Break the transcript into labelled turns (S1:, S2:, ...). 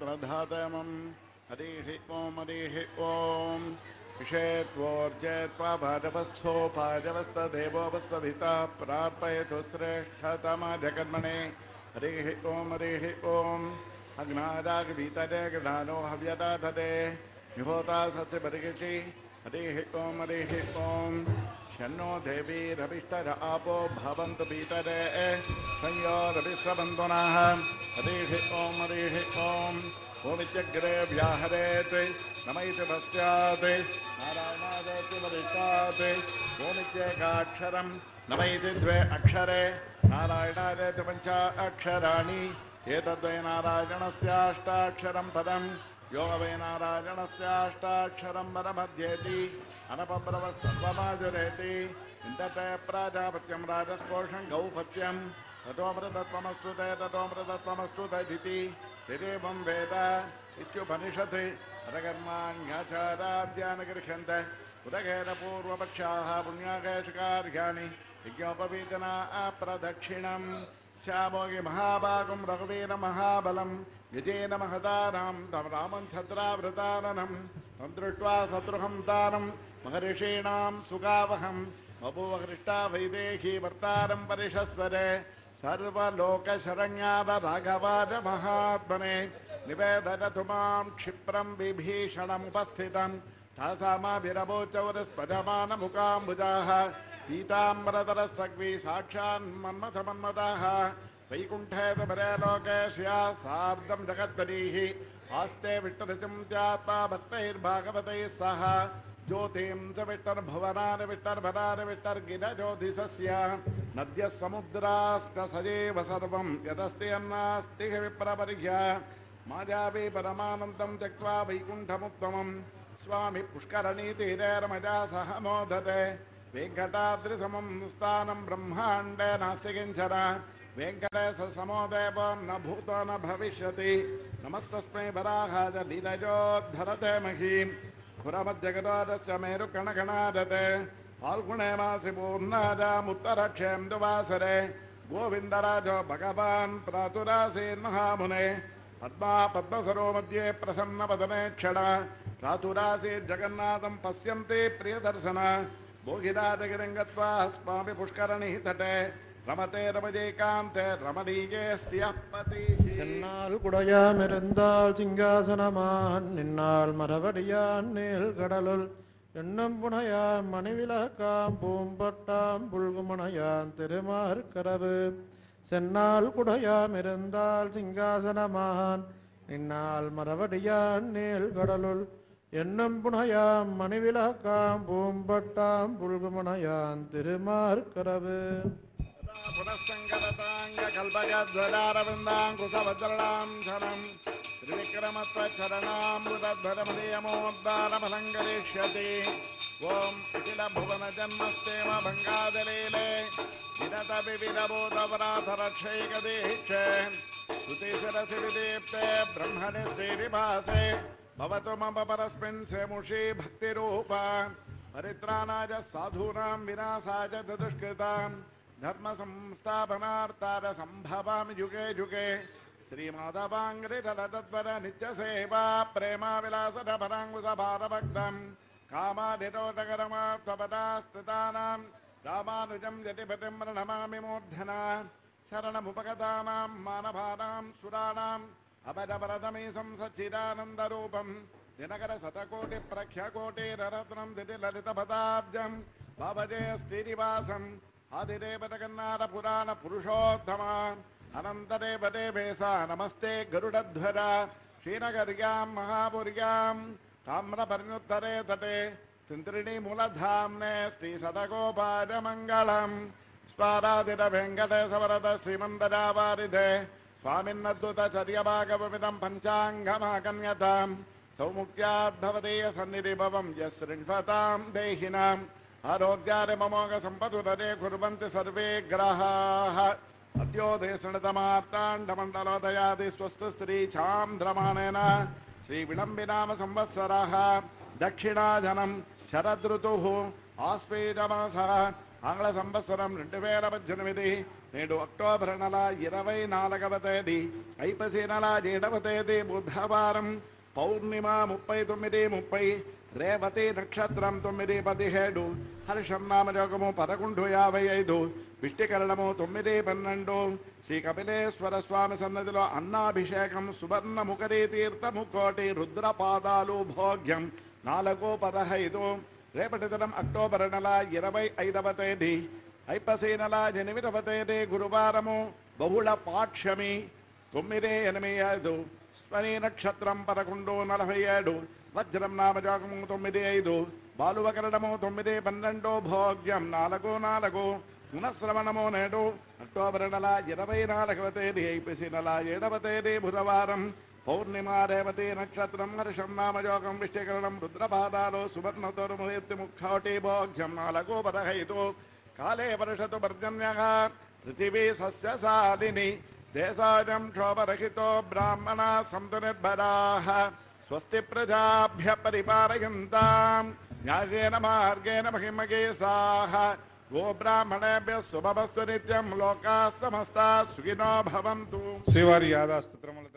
S1: वरत्रधातमं हरिः ॐ हरिः ॐ विषेत्वोर्जेत्वा भाजवस्थो भाजवस्तदेवोपस्सभिता प्रार्पयतु श्रेष्ठतमजकर्मणे हरिः ॐ हरिः ॐ अग्नादागभीतरे गृहानो विभोता सस्य सस्यपरिगिषि हरिः ॐ हरिः ॐ शन्नो देवीरभिष्टर आपो भवन्तु पीतरे संयोरभिश्रबन्धुनः हरिः ॐ हरिः ॐ ओमित्यग्रे व्याहरेत्। नमैति पश्चात्। नारायणादेति वरिष्ठात्। ओमित्येकाक्षरं नमैति द्वे अक्षरे। नारायणादेति पञ्च अक्षराणि एतद्वै नारायणस्याष्टाक्षरं पदम्। योगवेना राजणस्याष्टाक्षरं वरमध्येति प्राजापत्यं राजस्पोषं गौपत्यं ततोऽमृतत्वमस्तुतय ततोमृतत्वमस्तुतधिति तिरेवं वेद इत्युपनिषत् न कर्माण्यचाराद्यानगृह्यन्त उदखेदपूर्वपक्षाः पुण्याकेशकार्याणि यज्ञोपवीतना अप्रदक्षिणम्। चामोगि महाभागं रघुवीरमहाबलं विजयेन महतारां तं रामं छद्रावृताननं तं दृष्ट्वा शत्रुहं तारं महर्षीणां सुगावहं बभूवहृष्टा वैदेही वर्तारं परिषस्वरे, सर्वलोकशरण्याद राघवाज निवेदयतु माँ क्षिप्रं विभीषणमुपस्थितं तासामाभिरवोचौरस्पजमानमुकाम्बुजाः पीताम्बरधरस्रग्वी साक्षान्मन्मथमन्मताः वैकुण्ठे तपरे लोके श्रिया जगद्पदीः आस्ते विष्टरचिं चात्मा भक्तैर्भागवतैः सह। ज्योतिं च विष्टर्भुवनानि विष्टर्भरानि विष्टर्गिरज्योतिषस्य नद्यः समुद्राश्च सजेव सर्वं। यदस्ति अन्नास्ति विप्रपरिह्य मायावी परमानन्दं त्यक्त्वा वैकुण्ठमुत्तमं स्वामि पुष्करणीतीरे रमजा सह मोदते। वेङ्कटाद्रिसमं स्थानं ब्रह्माण्डे नास्ति किंचन। वेङ्कटेश समो देवो न भूतो न भविष्यति। नमस्तस्मै वराहाय लीलयोद्धरते महीम् खुरमज्जगदादस्य मेरुकणगणादते फाल्गुणे मासि पूर्णादामुत्तरक्षेन्दुवासरे गोविन्दराजो भगवान् प्रातुरासीन्महामुने पद्मा पद्मसरो प्रसन्नवदने क्षण। प्रातुरासीज्जगन्नाथं पश्यन्ति प्रियदर्शन। भोगिदादगिरिं गत्वा अस्माभि पुष्करणिः तटे रमते रमजैकान्ते रमणीये स्त्रियः पतिः
S2: சென்னால் குடையாமிருந்தால் சிங்காசனமான் நின்னால் மரவடியான் நீள் கடலுள் எண்ணம் புனையாம் மணிவிளக்காம் பூம்பட்டாம் புல்குமணையான் திருமார்கரவு சென்னால் குடையாமிருந்தால் சிங்காசனமான் நின்னால் மரவடியான் நீள் கடலுள் எண்ணம் புனையாம் மணிவிளக்காம் பூம்பட்டாம் புல்குமணையான் திருமார்கரவு
S1: पुनस्सङ्गतताङ्गकल्पगध्वरारविन्दाङ्कुशवज्रलां शरम् त्रिविक्रमत्वचरणामृतध्वरमदीयमोद्दारमलं करिष्यति ॐ अखिलभुवनजन्मस्तेम भङ्गादलीले विनतविविनबोधवराधरक्षैकदीक्षे श्रुतिशिरसि विदीप्ते ब्रह्मणि श्रीनिवासे भवतु मम परस्मिन् सेमुषी भक्तिरूपा। परित्राणाय साधूनां विनाशाय च दुष्कृताम् धर्म संस्थापनार्थाय सम्भवामि युगे युगे। श्रीमाधवाङ्घ्रिधरतत्पर नित्यसेवा प्रेमा विलासधपराङ्कुशभारभक्तम् कामाधिरोधकरमात्वपदास्थितानां रामानुजं यतिपतिं प्रणमामि मूर्धना, शरणमुपगतानां, मानभानां అమరవరదమీసం సచ్చిదానందరూపం. దినకర శతకోటి ప్రఖ్యకోటిరత్నం దిటిలలితపదాబ్జం భవజే శ్రీనివాసం ఆదిదేవతకన్నార పురాణ పురుషోత్తమ. అనంతదేవతే నమస్తే గరుడధ్వర క్షీణగర్యాం మహాపుర్యాం తామ్రపర్ణుత్తరే తటే. శ్రీమందరావారిధే श्रीमन्दरावारिधे स्वामिन्नद्भुतचर्यभागवमिदं पञ्चाङ्गमाकन्यताम् सौमुख्याद्भवदीय सन्निधिभवं यशृण्वतां देहिनाम् आरोग्याय कुर्वन्ति सर्वे ग्रहाः। अद्योदयसृणतमार्ताण्डमण्डलोदयादि स्वस्थस्त्रीचान्द्रमाणेन श्रीविडम्बिनाम संवत्सरः दक्षिणाजनं शरदृतुः आस्पेजमासः ఆంగ్ల సంవత్సరం రెండు వేల పద్దెనిమిది నేడు అక్టోబర్ నెల ఇరవై నాలుగవ తేదీ ఐపసి నెల ఏడవ తేదీ బుధవారం పౌర్ణిమ ముప్పై తొమ్మిది ముప్పై రేవతి నక్షత్రం తొమ్మిది పదిహేడు హర్షం నామయోగము పదకొండు యాభై ఐదు విష్టికరణము తొమ్మిది పన్నెండు శ్రీ కపిలేశ్వర స్వామి సన్నదిలో అన్నాభిషేకం సువర్ణ ముఖరి తీర్థము కోటి రుద్రపాదాలు భోగ్యం నాలుగు పదహైదు. రేపటి దినం అక్టోబర్ నెల ఇరవై ఐదవ తేదీ ఐపసి నెల ఎనిమిదవ తేదీ గురువారము బహుళ పాక్షమి తొమ్మిది ఎనిమిది ఐదు స్వని నక్షత్రం పదకొండు నలభై ఏడు వజ్రం నామజోగము తొమ్మిది ఐదు బాలువకరణము తొమ్మిది పన్నెండు భోగ్యం నాలుగు నాలుగు పునఃశ్రవణము నేడు అక్టోబర్ నెల ఇరవై నాలుగవ తేదీ ఐపసి నెల ఏడవ తేదీ బుధవారం పౌర్ణిమ రేవతి నక్షత్రం హర్షం నామయోగం విష్టికరణం రుద్రపాదాలు సువర్ణతోరుమూర్తి ముఖోటి భోగ్యం నాలుగు పదహైదు కాలే వర్షతు పర్జన్య పృథివీ సస్యశాలిని దేశాజం క్షోభరహితో బ్రాహ్మణ సంతు నిర్భరా స్వస్తి ప్రజాభ్య పరిపాలయంతాం న్యాయేన మార్గేణ మహిమగేశాః గో బ్రాహ్మణేభ్య శుభమస్తు నిత్యం లోకా సమస్త సుఖినో భవంతు
S3: శ్రీవారి యాదాస్తోత్రముల